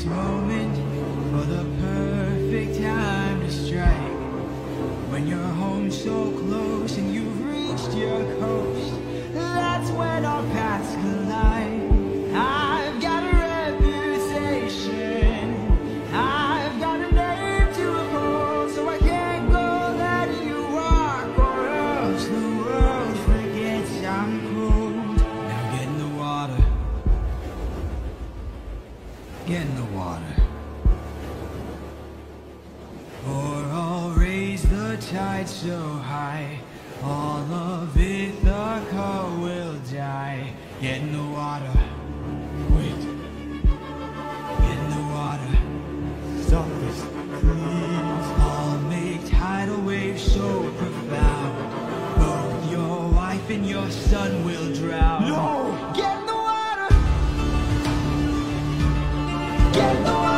this moment for the perfect time to strike. When you're home so close and you get in the water. Or I'll raise the tide so high, all of Ithaca will die. Get in the water. Wait. Get in the water. Stop this, please. I'll make tidal waves so profound. Both your wife and your son will drown. No! Get Get the